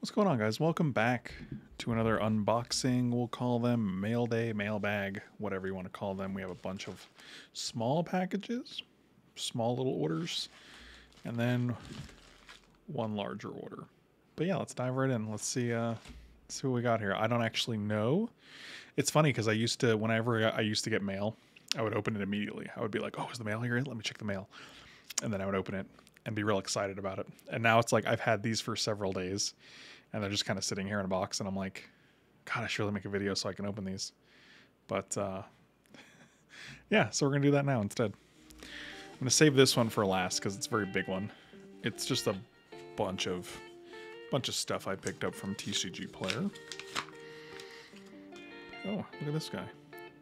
What's going on, guys? Welcome back to another unboxing. We'll call them mail day, mailbag, whatever you want to call them. We have a bunch of small packages, small little orders, and then one larger order. But yeah, let's dive right in. Let's see. Uh, see what we got here. I don't actually know. It's funny because I used to, whenever I used to get mail, I would open it immediately. I would be like, "Oh, is the mail here? Let me check the mail," and then I would open it and be real excited about it. And now it's like I've had these for several days and they're just kind of sitting here in a box and I'm like, God, I should really make a video so I can open these. But uh, yeah, so we're gonna do that now instead. I'm gonna save this one for last because it's a very big one. It's just a bunch of bunch of stuff I picked up from TCG Player. Oh, look at this guy.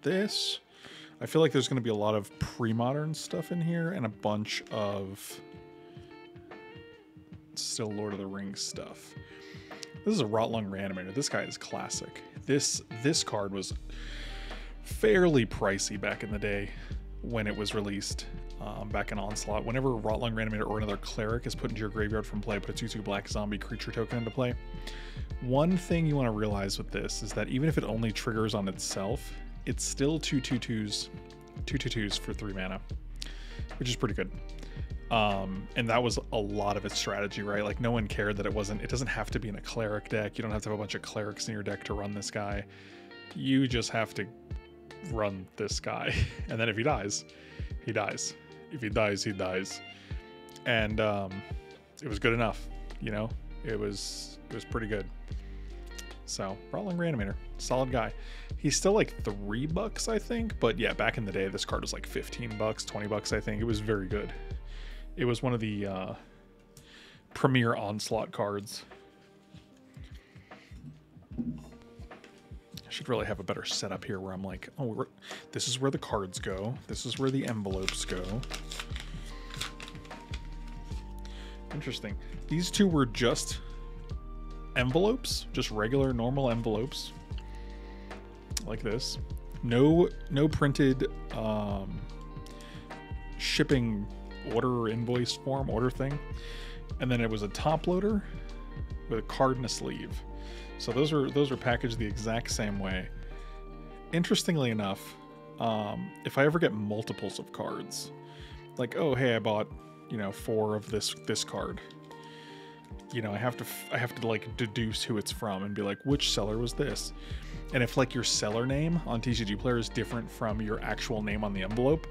This, I feel like there's gonna be a lot of pre-modern stuff in here and a bunch of still Lord of the Rings stuff. This is a Rotlung Reanimator. This guy is classic. This this card was fairly pricey back in the day when it was released um, back in Onslaught. Whenever Rotlung Reanimator or another Cleric is put into your graveyard from play, put a 2-2 black zombie creature token into play. One thing you want to realize with this is that even if it only triggers on itself, it's still 2 2 2s, 2 2 2s for 3 mana, which is pretty good. Um, and that was a lot of its strategy, right? Like no one cared that it wasn't. It doesn't have to be in a cleric deck. You don't have to have a bunch of clerics in your deck to run this guy. You just have to run this guy, and then if he dies, he dies. If he dies, he dies. And um, it was good enough. You know, it was it was pretty good. So, Rotlung Reanimator, solid guy. He's still like three bucks, I think. But yeah, back in the day, this card was like 15 bucks, 20 bucks, I think. It was very good. It was one of the uh, premier onslaught cards. I should really have a better setup here where I'm like, oh, this is where the cards go. This is where the envelopes go. Interesting. These two were just envelopes, just regular normal envelopes like this. No no printed um, shipping order or invoice form order thing. And then it was a top loader with a card and a sleeve. So those are those are packaged the exact same way. Interestingly enough, um, if I ever get multiples of cards, like oh hey I bought you know four of this this card, you know I have to I have to like deduce who it's from and be like which seller was this, and if like your seller name on TCG Player is different from your actual name on the envelope,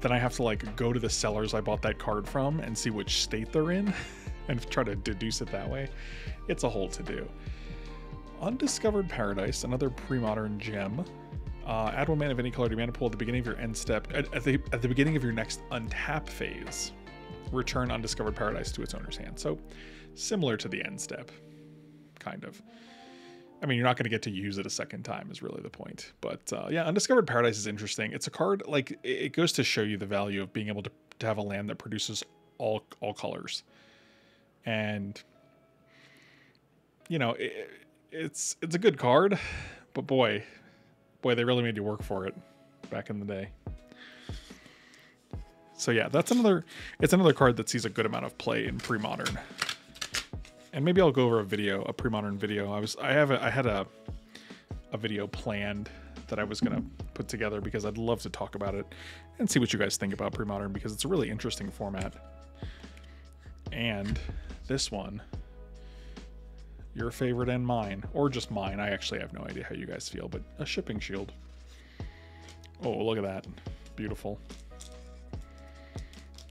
then I have to like go to the sellers I bought that card from and see which state they're in and try to deduce it that way. It's a whole to do. Undiscovered Paradise, another pre-modern gem. Uh, add one mana of any color to mana pool at the beginning of your end step. At, at, the, at the beginning of your next untap phase, return Undiscovered Paradise to its owner's hand. So similar to the end step, kind of. I mean, you're not going to get to use it a second time, is really the point. But uh, yeah, Undiscovered Paradise is interesting. It's a card like it goes to show you the value of being able to, to have a land that produces all all colors, and you know, it, it's it's a good card, but boy, boy, they really made you work for it back in the day. So yeah, that's another. It's another card that sees a good amount of play in pre-modern and maybe I'll go over a video, a pre-modern video. I was I have a, I had a a video planned that I was gonna put together because I'd love to talk about it and see what you guys think about pre-modern because it's a really interesting format. And this one, your favorite and mine, or just mine. I actually have no idea how you guys feel, but a shipping shield. Oh, look at that. Beautiful.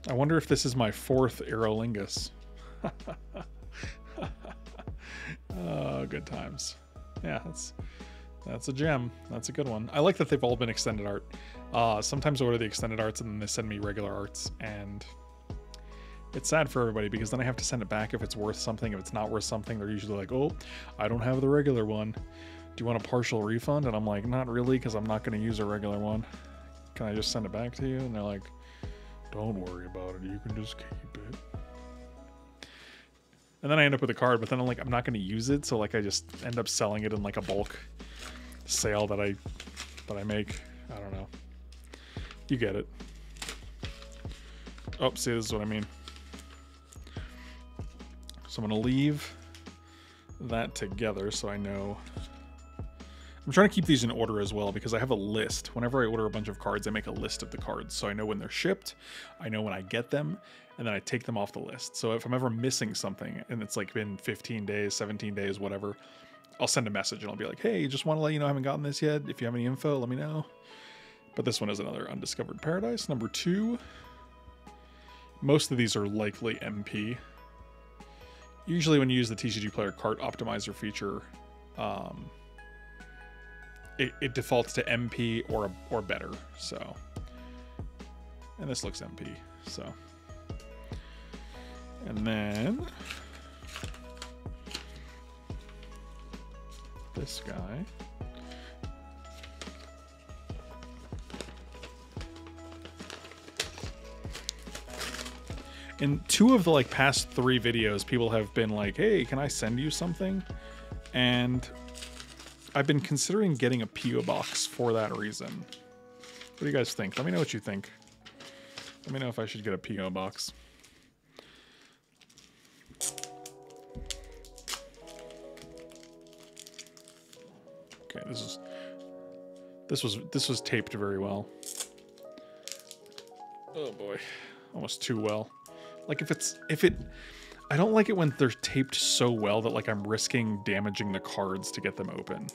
I wonder if this is my fourth Aerolingus. Oh, good times. Yeah, that's that's a gem. That's a good one. I like that they've all been extended art. Uh, sometimes I order the extended arts and then they send me regular arts, and it's sad for everybody because then I have to send it back if it's worth something. If it's not worth something, they're usually like, "Oh, I don't have the regular one. Do you want a partial refund?" And I'm like, "Not really, because I'm not going to use a regular one. Can I just send it back to you?" And they're like, "Don't worry about it. You can just keep it." And then I end up with a card, but then I'm like, I'm not going to use it, so like I just end up selling it in like a bulk sale that I that I make. I don't know. You get it. Oh, see, this is what I mean. So I'm gonna leave that together so I know. I'm trying to keep these in order as well because I have a list. Whenever I order a bunch of cards, I make a list of the cards. So I know when they're shipped, I know when I get them, and then I take them off the list. So if I'm ever missing something and it's like been 15 days, 17 days, whatever, I'll send a message and I'll be like, hey, just want to let you know I haven't gotten this yet. If you have any info, let me know. But this one is another Undiscovered Paradise. Number two. Most of these are likely MP. Usually when you use the TCG Player Cart Optimizer feature, um, it, it defaults to MP or or better. So, and this looks MP. So, and then this guy. In two of the like past three videos, people have been like, "Hey, can I send you something?" And I've been considering getting a PO box for that reason. What do you guys think? Let me know what you think. Let me know if I should get a PO box. Okay, this is this was this was taped very well. Oh boy. Almost too well. Like if it's if it I don't like it when they're taped so well that like I'm risking damaging the cards to get them open.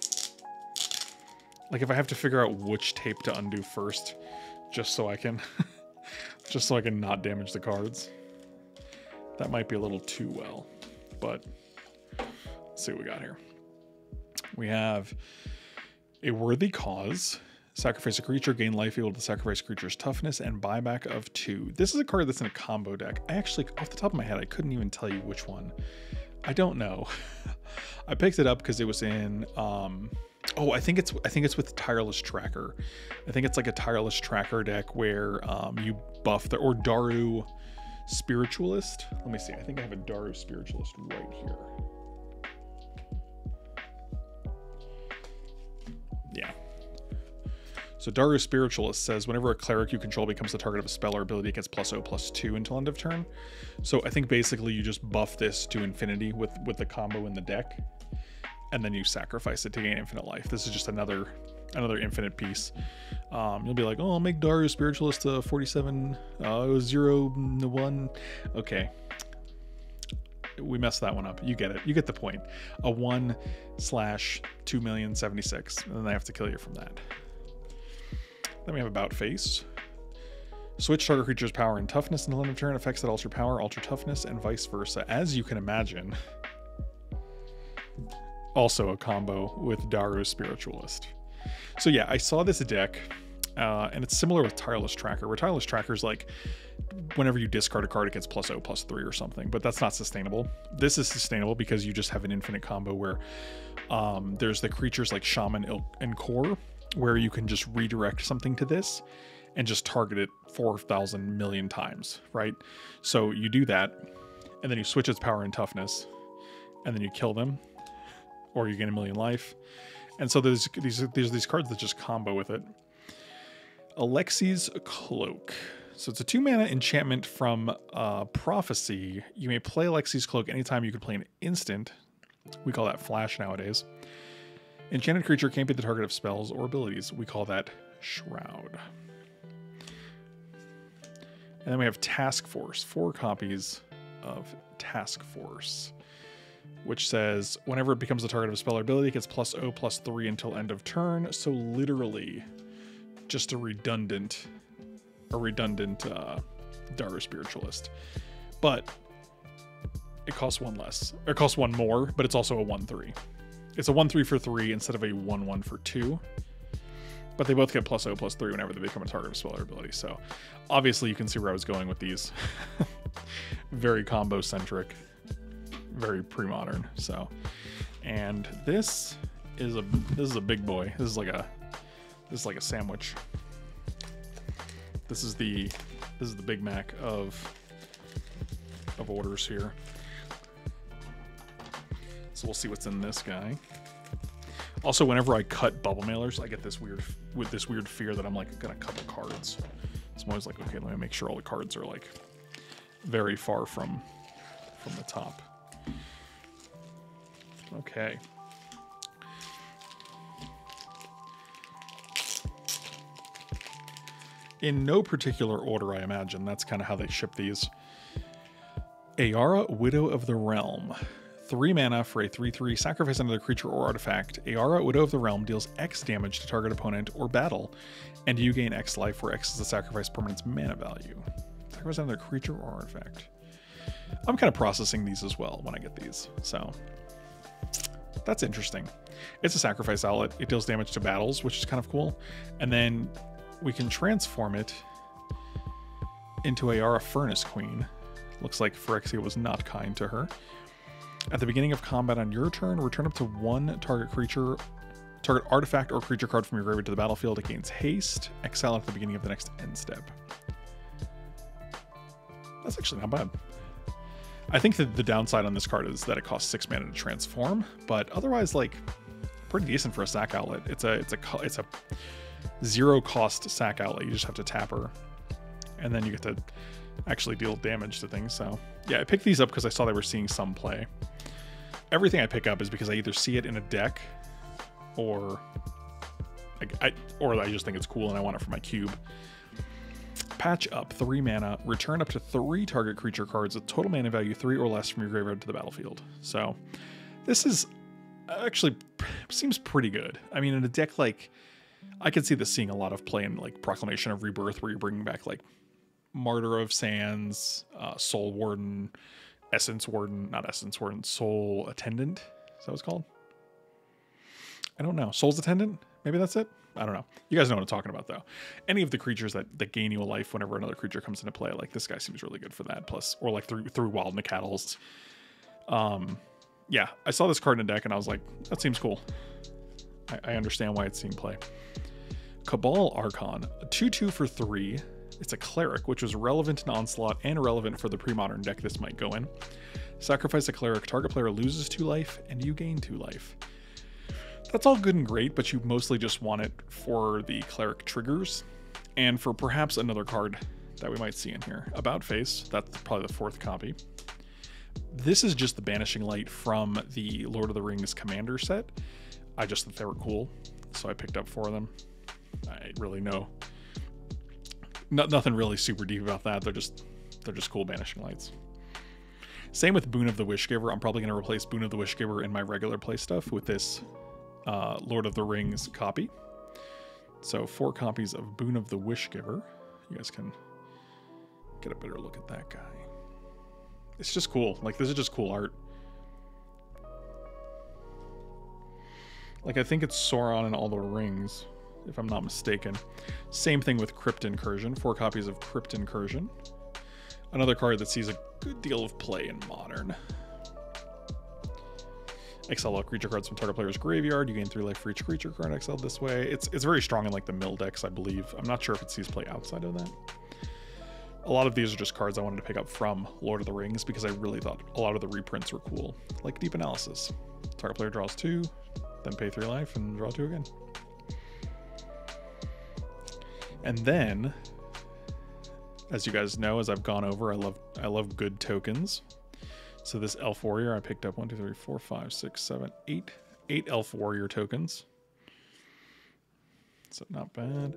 Like if I have to figure out which tape to undo first just so I can just so I can not damage the cards. That might be a little too well, but let's see what we got here. We have a worthy cause. Sacrifice a creature, gain life equal to sacrifice creature's toughness, and buyback of two. This is a card that's in a combo deck. I actually, off the top of my head, I couldn't even tell you which one. I don't know. I picked it up because it was in. Um, oh, I think it's I think it's with Tireless Tracker. I think it's like a Tireless Tracker deck where um, you buff the or Daru Spiritualist. Let me see. I think I have a Daru Spiritualist right here. So Daru Spiritualist says whenever a cleric you control becomes the target of a spell or ability, it gets plus O plus two until end of turn. So I think basically you just buff this to infinity with with the combo in the deck, and then you sacrifice it to gain infinite life. This is just another another infinite piece. Um, you'll be like, oh, I'll make Daru Spiritualist a 47, uh, 0, 1. Okay. We messed that one up. You get it. You get the point. A 1 slash 2 million 76. And then I have to kill you from that. Then we have About Face. Switch target creature's power and toughness in the end of turn. Effects that alter power, alter toughness, and vice versa. As you can imagine, also a combo with Daru Spiritualist. So yeah, I saw this deck, uh, and it's similar with Tireless Tracker, where Tireless Tracker is like, whenever you discard a card, it gets plus O plus three or something, but that's not sustainable. This is sustainable because you just have an infinite combo where um, there's the creatures like Shaman en-Kor, where you can just redirect something to this and just target it 4,000 million times, right? So you do that, and then you switch its power and toughness, and then you kill them, or you gain a million life. And so there's these there's these cards that just combo with it. Alexi's Cloak. So it's a two mana enchantment from uh, Prophecy. You may play Alexi's Cloak anytime you could play an instant. We call that Flash nowadays. Enchanted creature can't be the target of spells or abilities. We call that Shroud. And then we have Task Force, four copies of Task Force, which says whenever it becomes the target of a spell or ability, it gets plus O plus three until end of turn. So literally, just a redundant, a redundant uh, Daru Spiritualist, but it costs one less. It costs one more, but it's also a one three. It's a one three for three instead of a one one for two but they both get plus O plus three whenever they become a target of spell ability. So obviously you can see where I was going with these. very combo centric, very pre-modern. So, and this is a this is a big boy. This is like a this is like a sandwich. This is the this is the Big Mac of of orders here. So we'll see what's in this guy. Also, whenever I cut bubble mailers, I get this weird with this weird fear that I'm like gonna cut the cards. So I'm always like, okay, let me make sure all the cards are like very far from from the top. Okay. In no particular order, I imagine. That's kind of how they ship these. Ayara, Widow of the Realm. Three mana for a 3 3 sacrifice another creature or artifact. Ayara, Widow of the Realm deals X damage to target opponent or battle, and you gain X life, where X is the sacrifice permanent's mana value. Sacrifice another creature or artifact. I'm kind of processing these as well when I get these, so that's interesting. It's a sacrifice outlet. It deals damage to battles, which is kind of cool. And then we can transform it into Ayara Furnace Queen. Looks like Phyrexia was not kind to her. At the beginning of combat on your turn, return up to one target creature, target artifact or creature card from your graveyard to the battlefield. It gains haste. Exile at the beginning of the next end step. That's actually not bad. I think that the downside on this card is that it costs six mana to transform, but otherwise, like, pretty decent for a sack outlet. It's a it's a it's a zero cost sack outlet. You just have to tap her, and then you get to actually deal damage to things. So yeah, I picked these up because I saw they were seeing some play. Everything I pick up is because I either see it in a deck, or I, I or I just think it's cool and I want it for my cube. Patch up three mana, return up to three target creature cards with total mana value three or less from your graveyard to the battlefield. So this is actually seems pretty good. I mean, in a deck like I could see this seeing a lot of play in like Proclamation of Rebirth, where you're bringing back like Martyr of Sands, uh, Soul Warden, Essence Warden, not Essence Warden, Soul Attendant. Is that what it's called? I don't know. Soul's Attendant? Maybe that's it? I don't know. You guys know what I'm talking about, though. Any of the creatures that, that gain you a life whenever another creature comes into play, like this guy seems really good for that. Plus, or like through through Wild Nacatls. Um, yeah, I saw this card in a deck and I was like, that seems cool. I, I understand why it's seen play. Cabal Archon, a 2 2 for 3. It's a cleric, which was relevant in Onslaught and relevant for the pre modern deck this might go in. Sacrifice a cleric, target player loses 2 life, and you gain 2 life. That's all good and great, but you mostly just want it for the cleric triggers and for perhaps another card that we might see in here. About face, that's probably the fourth copy. This is just the Banishing Light from the Lord of the Rings Commander set. I just thought they were cool, so I picked up four of them. I really know no, nothing really super deep about that. They're just they're just cool Banishing Lights. Same with Boon of the Wishgiver. I'm probably going to replace Boon of the Wishgiver in my regular play stuff with this uh, Lord of the Rings copy. So four copies of Boon of the Wishgiver. You guys can get a better look at that guy. It's just cool. Like this is just cool art. Like I think it's Sauron and all the rings, if I'm not mistaken. Same thing with Crypt Incursion. Four copies of Crypt Incursion. Another card that sees a good deal of play in Modern. Exile all creature cards from target player's graveyard. You gain three life for each creature card exiled this way. It's it's very strong in like the mill decks, I believe. I'm not sure if it sees play outside of that. A lot of these are just cards I wanted to pick up from Lord of the Rings because I really thought a lot of the reprints were cool, like Deep Analysis. Target player draws two, then pay three life and draw two again. And then, as you guys know, as I've gone over, I love I love good tokens. So this elf warrior, I picked up one, two, three, four, five, six, seven, eight, eight elf warrior tokens. So not bad.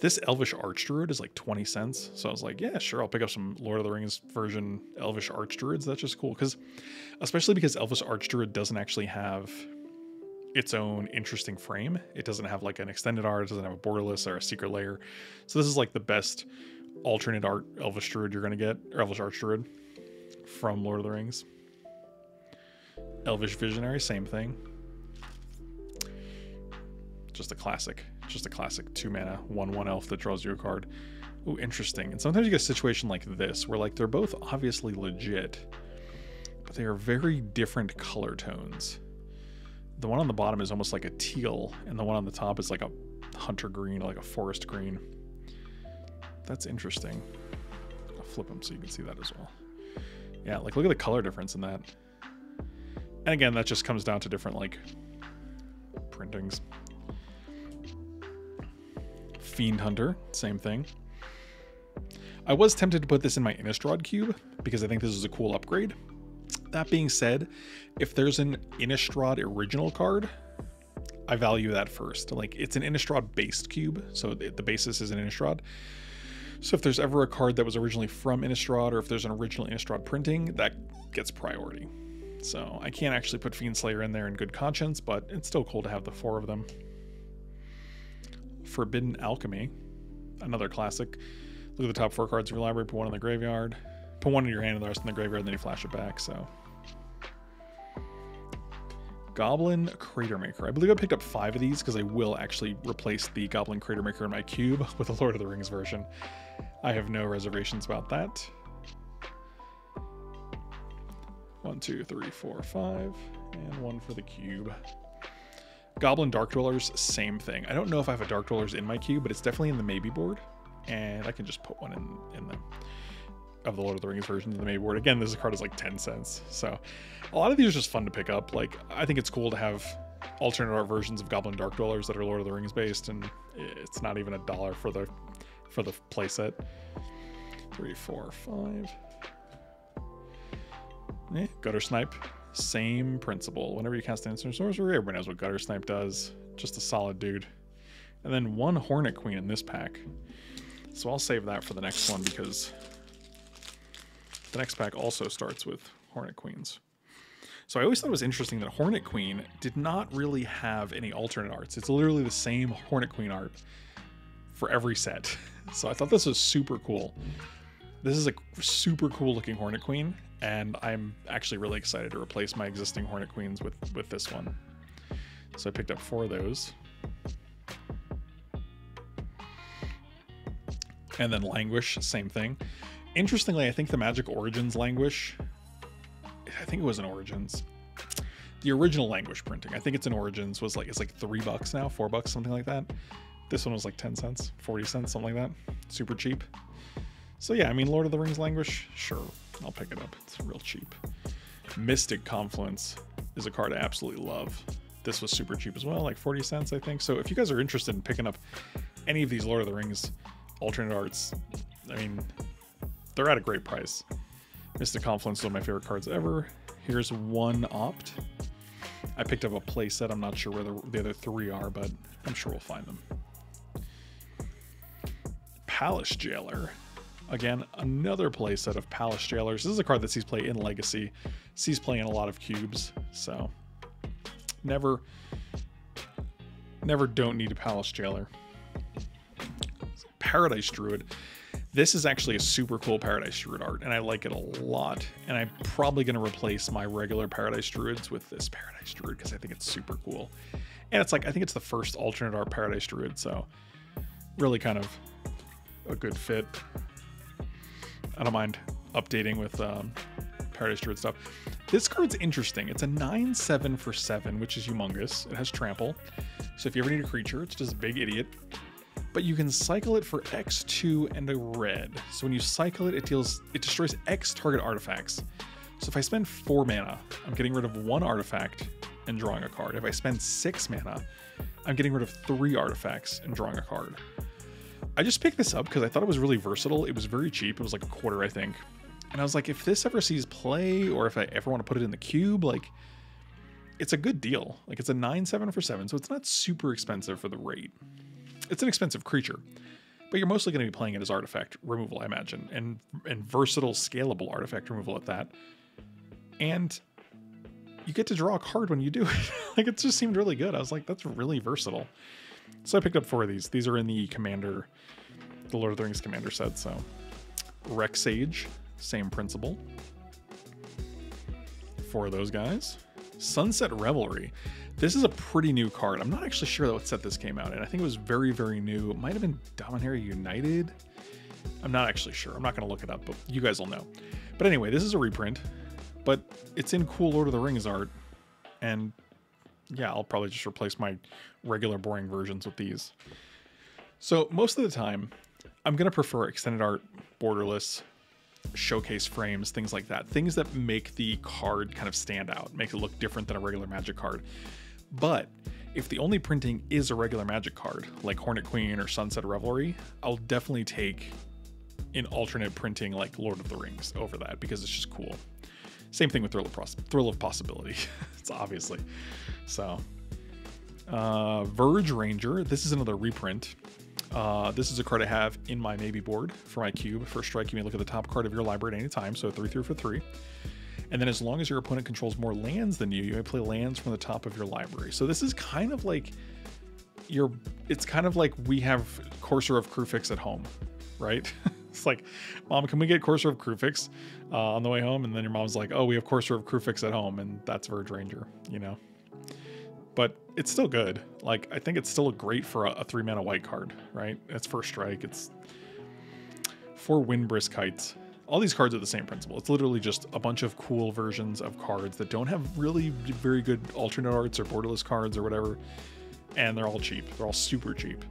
This elvish archdruid is like 20 cents. So I was like, yeah, sure, I'll pick up some Lord of the Rings version elvish archdruids. That's just cool. Because especially because elvish archdruid doesn't actually have its own interesting frame. It doesn't have like an extended art, it doesn't have a borderless or a Secret Lair. So this is like the best alternate art elvish druid you're gonna get, or elvish archdruid from Lord of the Rings. Elvish Visionary, same thing. Just a classic. Just a classic two mana, one one elf that draws you a card. Ooh, interesting. And sometimes you get a situation like this where like they're both obviously legit, but they are very different color tones. The one on the bottom is almost like a teal, and the one on the top is like a hunter green, like a forest green. That's interesting. I'll flip them so you can see that as well. Yeah, like look at the color difference in that. And again, that just comes down to different like printings. Fiend Hunter, same thing. I was tempted to put this in my Innistrad cube because I think this is a cool upgrade. That being said, if there's an Innistrad original card, I value that first. Like it's an Innistrad based cube, so the, basis is an Innistrad. So if there's ever a card that was originally from Innistrad, or if there's an original Innistrad printing, that gets priority. So I can't actually put Fiend Slayer in there in good conscience, but it's still cool to have the four of them. Forbidden Alchemy, another classic. Look at the top four cards of your library, put one in the graveyard. Put one in your hand and the rest in the graveyard, and then you flash it back, so. Goblin Crater Maker. I believe I picked up five of these because I will actually replace the Goblin Crater Maker in my cube with the Lord of the Rings version. I have no reservations about that. One, two, three, four, five, and one for the cube. Goblin Dark Dwellers, same thing. I don't know if I have a Dark Dwellers in my cube, but it's definitely in the maybe board. And I can just put one in, in the of the Lord of the Rings version of the maybe board. Again, this card is like 10 cents. So a lot of these are just fun to pick up. Like, I think it's cool to have alternate art versions of Goblin Dark Dwellers that are Lord of the Rings based, and it's not even a dollar for the for the playset. Three, four, five. Eh, Guttersnipe, same principle. Whenever you cast an instant sorcery, everyone knows what Guttersnipe does. Just a solid dude. And then one Hornet Queen in this pack. So I'll save that for the next one because the next pack also starts with Hornet Queens. So I always thought it was interesting that Hornet Queen did not really have any alternate arts. It's literally the same Hornet Queen art for every set. So I thought this was super cool. This is a super cool looking Hornet Queen, and I'm actually really excited to replace my existing Hornet Queens with, with this one. So I picked up four of those. And then Languish, same thing. Interestingly, I think the Magic Origins Languish, I think it was an Origins. The original Languish printing, I think it's an Origins, was like, it's like three bucks now, four bucks, something like that. This one was like 10 cents, 40 cents, something like that. Super cheap. So yeah, I mean, Lord of the Rings Languish, sure, I'll pick it up. It's real cheap. Mystic Confluence is a card I absolutely love. This was super cheap as well, like 40 cents, I think. So if you guys are interested in picking up any of these Lord of the Rings alternate arts, I mean, they're at a great price. Mystic Confluence is one of my favorite cards ever. Here's one opt. I picked up a playset. I'm not sure where the, the other three are, but I'm sure we'll find them. Palace Jailer. Again, another playset of Palace Jailers. This is a card that sees play in Legacy. Sees play in a lot of cubes, so never, never don't need a Palace Jailer. Paradise Druid. This is actually a super cool Paradise Druid art, and I like it a lot. And I'm probably going to replace my regular Paradise Druids with this Paradise Druid because I think it's super cool. And it's like, I think it's the first alternate art Paradise Druid, so really kind of a good fit. I don't mind updating with um, Paradise Druid stuff. This card's interesting. It's a 9-7 for 7, which is humongous. It has trample. So if you ever need a creature, it's just a big idiot but you can cycle it for X2 and a red. So when you cycle it, it deals it destroys X target artifacts. So if I spend four mana, I'm getting rid of one artifact and drawing a card. If I spend six mana, I'm getting rid of three artifacts and drawing a card. I just picked this up because I thought it was really versatile. It was very cheap. It was like a quarter, I think. And I was like, if this ever sees play, or if I ever want to put it in the cube, like, it's a good deal. Like, it's a 9 7 for 7, so it's not super expensive for the rate it's an expensive creature, but you're mostly going to be playing it as artifact removal, I imagine, and and versatile, scalable artifact removal at that. And you get to draw a card when you do it. like it just seemed really good. I was like, that's really versatile. So I picked up four of these. These are in the Commander, the Lord of the Rings Commander set. So Rec Sage, same principle. Four of those guys. Sunset Revelry. This is a pretty new card. I'm not actually sure what set this came out in. I think it was very, very new. It might have been Dominaria United. I'm not actually sure. I'm not going to look it up, but you guys will know. But anyway, this is a reprint, but it's in cool Lord of the Rings art. And yeah, I'll probably just replace my regular boring versions with these. So most of the time, I'm going to prefer extended art, borderless, showcase frames, things like that. Things that make the card kind of stand out, make it look different than a regular magic card. But if the only printing is a regular magic card, like Hornet Queen or Sunset Revelry, I'll definitely take an alternate printing like Lord of the Rings over that because it's just cool. Same thing with Thrill of, Thrill of Possibility. it's obviously. So, uh, Verge Ranger. This is another reprint. Uh, this is a card I have in my maybe board for my cube. First strike, you may look at the top card of your library at any time, so 3 3 for 3. And then as long as your opponent controls more lands than you, you may play lands from the top of your library. So this is kind of like your it's kind of like we have Courser of Kruphix at home, right? it's like, Mom, can we get Courser of Kruphix uh, on the way home? And then your mom's like, Oh, we have Courser of Kruphix at home, and that's Verge Ranger, you know. But it's still good. Like I think it's still great for a, a three mana white card, right? It's first strike. It's for Windbrisk Kites all these cards are the same principle. It's literally just a bunch of cool versions of cards that don't have really very good alternate arts or borderless cards or whatever, and they're all cheap. They're all super cheap.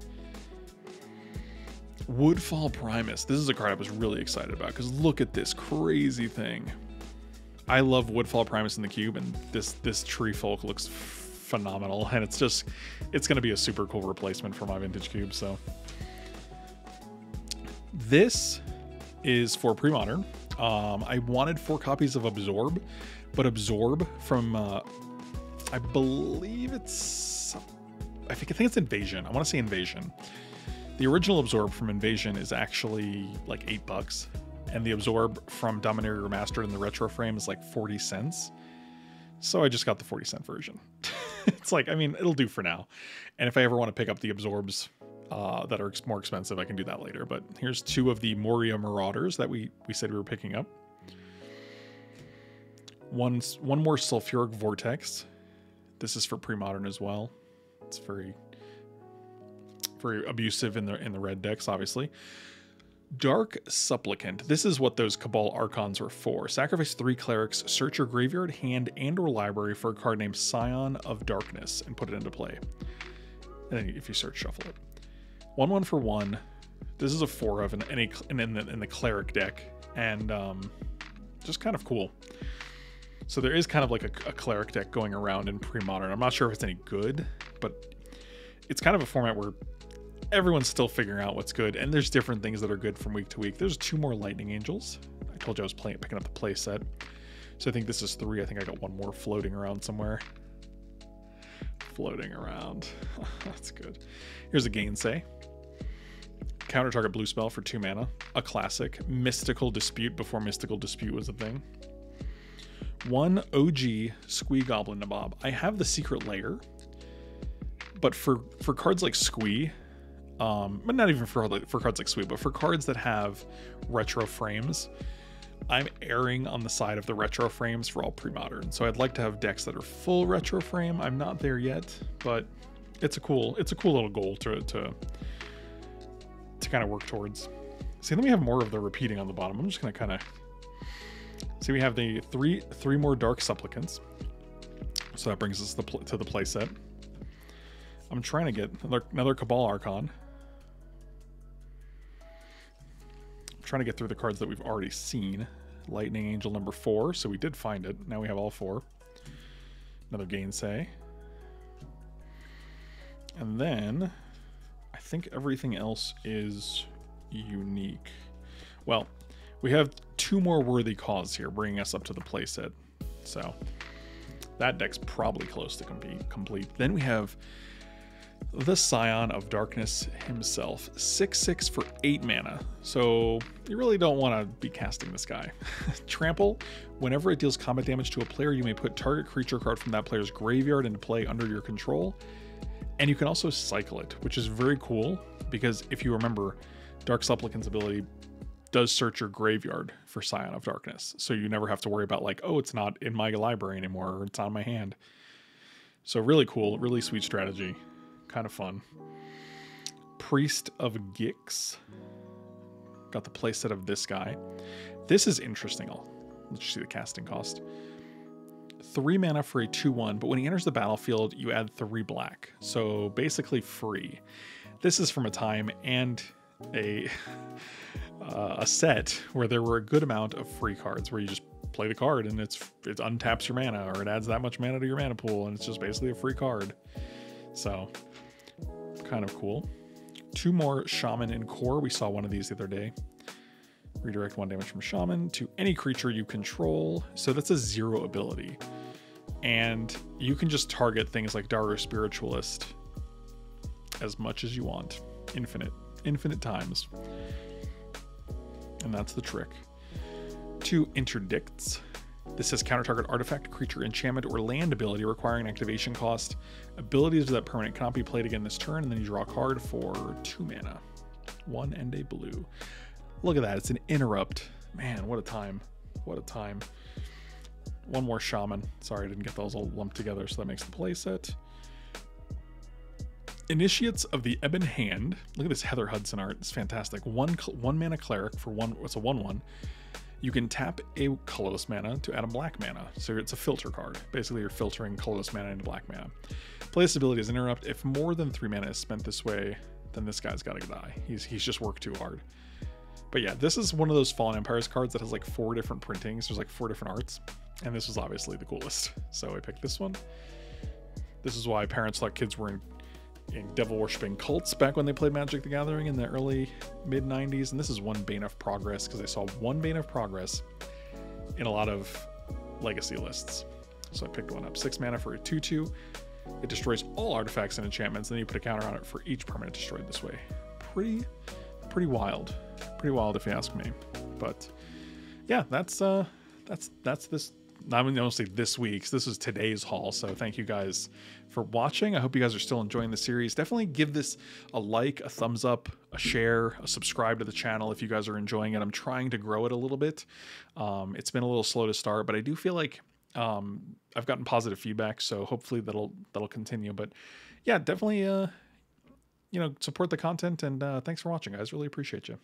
Woodfall Primus. This is a card I was really excited about because look at this crazy thing. I love Woodfall Primus in the cube, and this this tree folk looks phenomenal, and it's just it's going to be a super cool replacement for my vintage cube. So this is for pre-modern. Um, I wanted four copies of Absorb, but Absorb from uh, I believe it's I think I think it's Invasion. I want to say Invasion. The original Absorb from Invasion is actually like eight bucks, and the Absorb from Dominaria Remastered in the retro frame is like forty cents. So I just got the forty cent version. it's like I mean it'll do for now, and if I ever want to pick up the Absorbs uh, that are more expensive. I can do that later. But here's two of the Moria Marauders that we, we said we were picking up. One, one more Sulfuric Vortex. This is for pre-modern as well. It's very, very abusive in the in the red decks, obviously. Dark Supplicant. This is what those Cabal Archons were for. Sacrifice three clerics, search your graveyard, hand, and or library for a card named Scion of Darkness, and put it into play. And then if you search, shuffle it. One one for one. This is a four of in any in, in, the, in the cleric deck, and um, just kind of cool. So there is kind of like a, a cleric deck going around in pre-modern. I'm not sure if it's any good, but it's kind of a format where everyone's still figuring out what's good, and there's different things that are good from week to week. There's two more Lightning Angels. I told you I was playing picking up the play set. So I think this is three. I think I got one more floating around somewhere. Floating around. That's good. Here's a Gainsay counter target blue spell for two mana. A classic. Mystical Dispute before Mystical Dispute was a thing. One OG Squee Goblin Nabob. I have the Secret Lair, but for for cards like Squee, um, but not even for for cards like Squee, but for cards that have retro frames, I'm erring on the side of the retro frames for all pre-modern. So I'd like to have decks that are full retro frame. I'm not there yet, but it's a cool it's a cool little goal to to to kind of work towards. See, then we have more of the repeating on the bottom. I'm just to kind of see. We have the three three more dark supplicants. So that brings us to the, to the play set. I'm trying to get another, another Cabal Archon. Trying to get through the cards that we've already seen. Lightning Angel number four. So we did find it. Now we have all four. Another Gainsay. And then I think everything else is unique. Well, we have two more worthy cause here, bringing us up to the playset. So that deck's probably close to complete. Then we have the Scion of Darkness himself. 6-6 for 8 mana. So you really don't want to be casting this guy. Trample. Whenever it deals combat damage to a player, you may put target creature card from that player's graveyard into play under your control. And you can also cycle it, which is very cool because if you remember, Dark Supplicant's ability does search your graveyard for Scion of Darkness. So you never have to worry about like, oh, it's not in my library anymore or it's on my hand. So really cool, really sweet strategy. Kind of fun. Priest of Gix. Got the playset of this guy. This is interesting. I'll let's see the casting cost three mana for a 2 1, but when he enters the battlefield, you add three black. So basically free. This is from a time and a, uh, a set where there were a good amount of free cards where you just play the card and it's it untaps your mana or it adds that much mana to your mana pool and it's just basically a free card. So kind of cool. Two more Shaman en-Kor. We saw one of these the other day. Redirect one damage from Shaman to any creature you control. So that's a zero ability. And you can just target things like Daru Spiritualist as much as you want. Infinite. Infinite times. And that's the trick. Two interdicts. This says counter target artifact, creature, enchantment, or land ability requiring activation cost. Abilities of that permanent cannot be played again this turn, and then you draw a card for two mana. One and a blue. Look at that. It's an interrupt. Man, what a time. What a time. One more shaman. Sorry, I didn't get those all lumped together, so that makes the playset. Initiates of the Ebon Hand. Look at this Heather Hudson art. It's fantastic. One one mana cleric for one. It's a one one. You can tap a colorless mana to add a black mana. So it's a filter card. Basically, you're filtering colorless mana into black mana. Play this ability as interrupt. If more than three mana is spent this way, then this guy's got to die. He's he's just worked too hard. But yeah, this is one of those Fallen Empires cards that has like four different printings. There's like four different arts, and this was obviously the coolest. So I picked this one. This is why parents thought kids were devil worshipping cults back when they played Magic the Gathering in the early mid 90s. And this is one Bane of Progress because I saw one Bane of Progress in a lot of legacy lists. So I picked one up. Six mana for a 2 2. It destroys all artifacts and enchantments, and then you put a counter on it for each permanent destroyed this way. Pretty, pretty wild. Pretty wild if you ask me. But yeah, that's uh that's that's this not mostly this week's. This is today's haul. So thank you guys for watching. I hope you guys are still enjoying the series. Definitely give this a like, a thumbs up, a share, a subscribe to the channel if you guys are enjoying it. I'm trying to grow it a little bit. Um, it's been a little slow to start, but I do feel like um, I've gotten positive feedback, so hopefully that'll that'll continue. But yeah, definitely, uh, you know, support the content and uh, thanks for watching, guys. Really appreciate you.